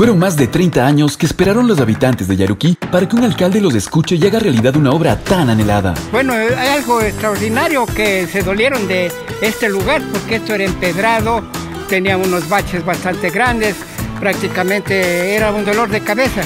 Fueron más de 30 años que esperaron los habitantes de Yaruquí para que un alcalde los escuche y haga realidad una obra tan anhelada. Bueno, hay algo extraordinario que se dolieron de este lugar porque esto era empedrado, tenía unos baches bastante grandes, prácticamente era un dolor de cabeza.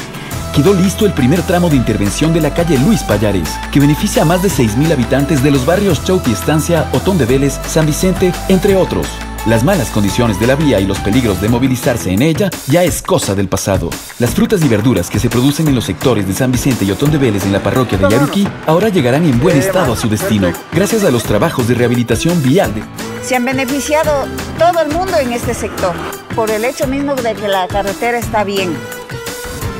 Quedó listo el primer tramo de intervención de la calle Luis Payares, que beneficia a más de 6.000 habitantes de los barrios Chauti Estancia, Otón de Vélez, San Vicente, entre otros. Las malas condiciones de la vía y los peligros de movilizarse en ella ya es cosa del pasado. Las frutas y verduras que se producen en los sectores de San Vicente y Otón de Vélez en la parroquia de Yaruquí ahora llegarán en buen estado a su destino, gracias a los trabajos de rehabilitación vial. Se han beneficiado todo el mundo en este sector, por el hecho mismo de que la carretera está bien.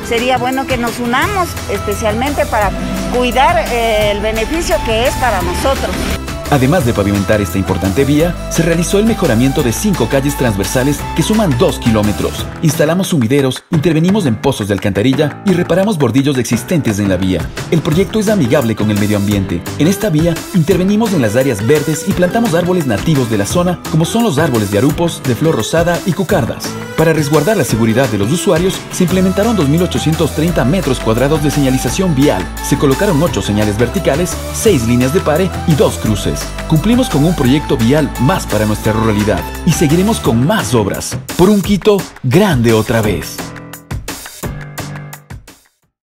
Sería bueno que nos unamos especialmente para cuidar eh, el beneficio que es para nosotros. Además de pavimentar esta importante vía, se realizó el mejoramiento de cinco calles transversales que suman dos kilómetros. Instalamos sumideros, intervenimos en pozos de alcantarilla y reparamos bordillos existentes en la vía. El proyecto es amigable con el medio ambiente. En esta vía intervenimos en las áreas verdes y plantamos árboles nativos de la zona como son los árboles de arupos, de flor rosada y cucardas. Para resguardar la seguridad de los usuarios, se implementaron 2.830 metros cuadrados de señalización vial. Se colocaron 8 señales verticales, 6 líneas de pare y 2 cruces. Cumplimos con un proyecto vial más para nuestra ruralidad y seguiremos con más obras. Por un Quito grande otra vez.